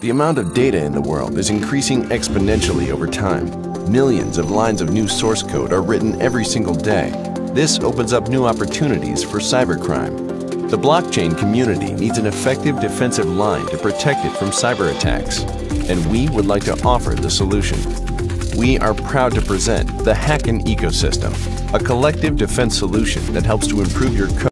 The amount of data in the world is increasing exponentially over time. Millions of lines of new source code are written every single day. This opens up new opportunities for cybercrime. The blockchain community needs an effective defensive line to protect it from cyber attacks, and we would like to offer the solution. We are proud to present the Hacken Ecosystem, a collective defense solution that helps to improve your code